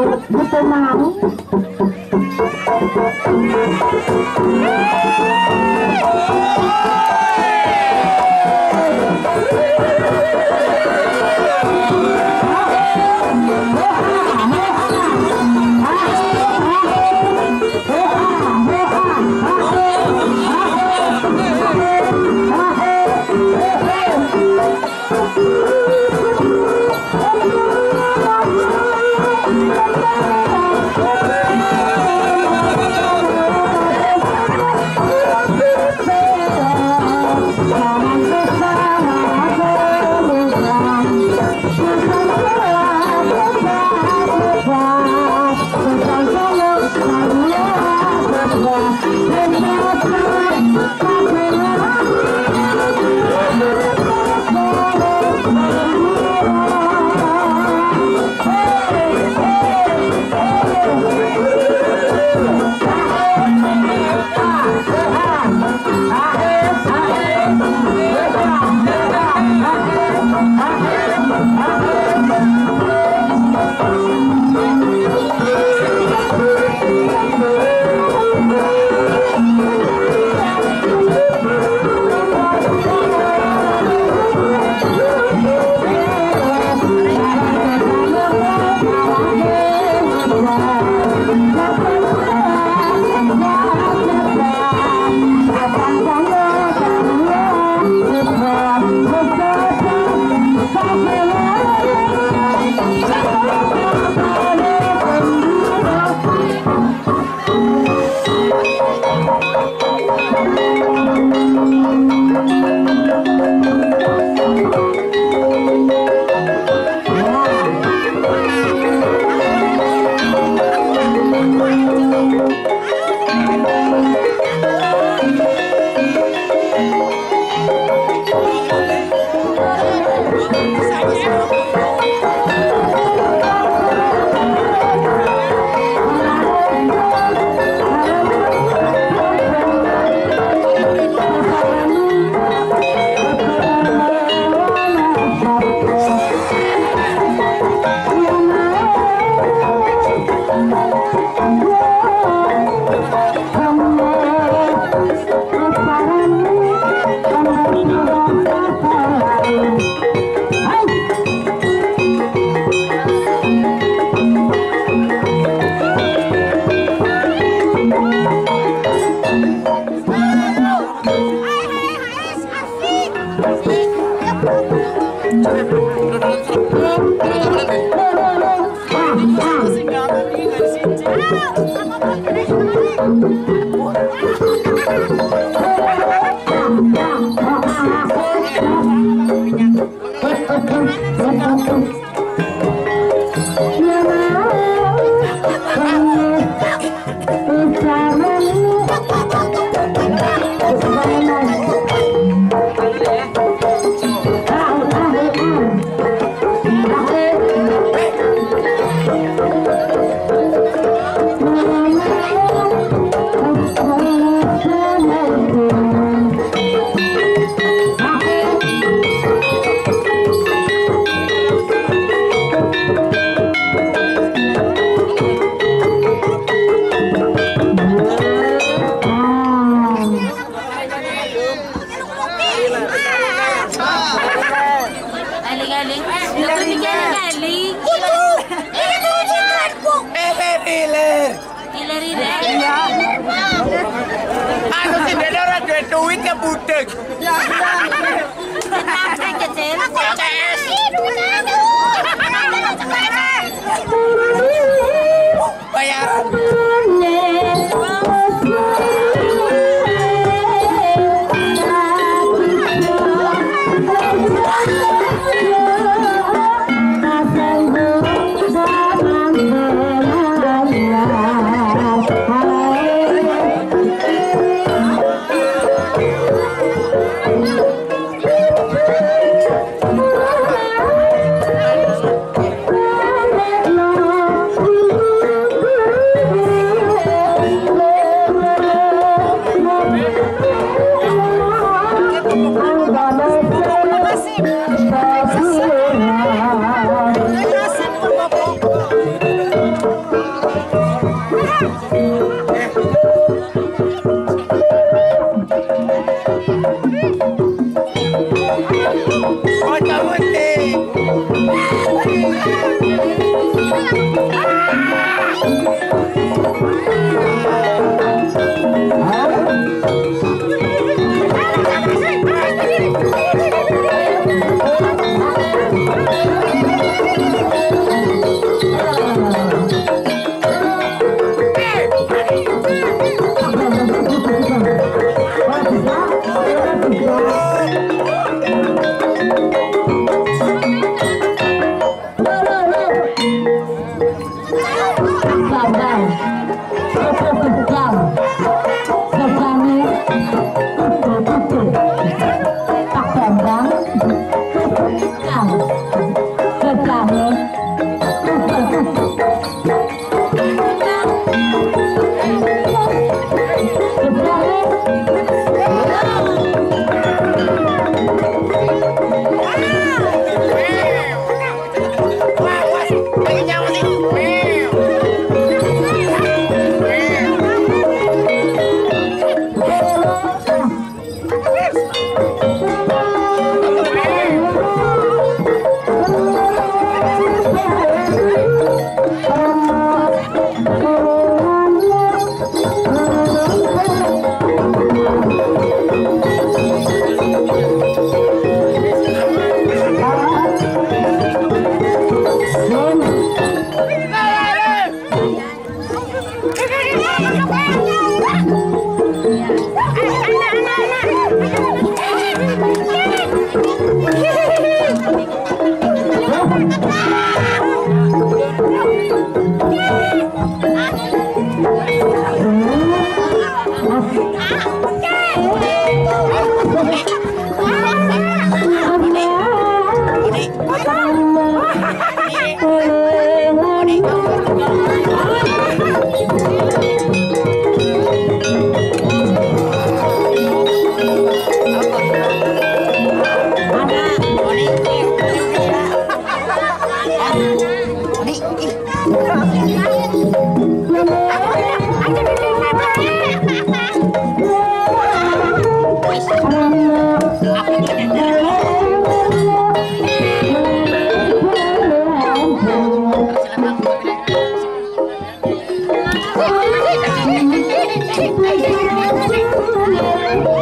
Betul mau. Galing-galing. Bocah Bye. Thank you.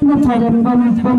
mencari pemimpin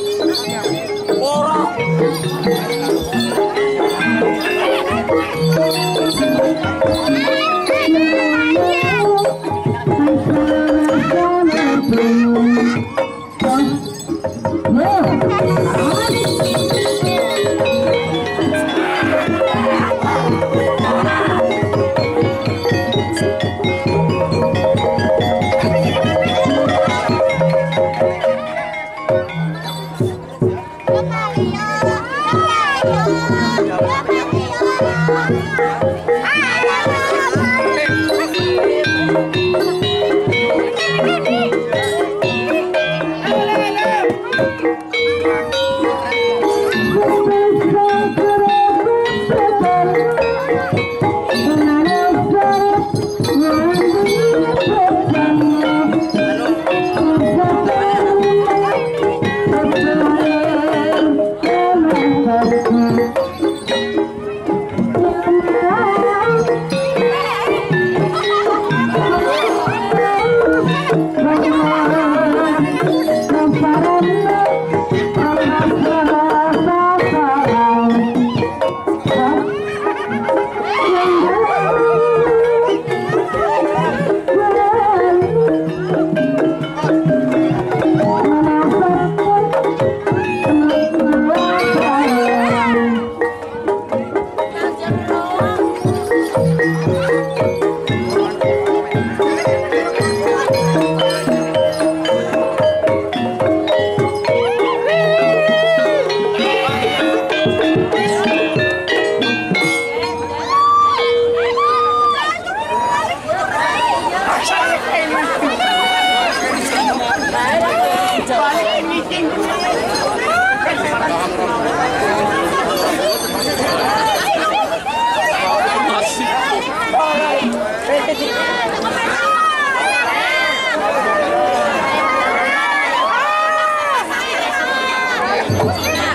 Não! 同志们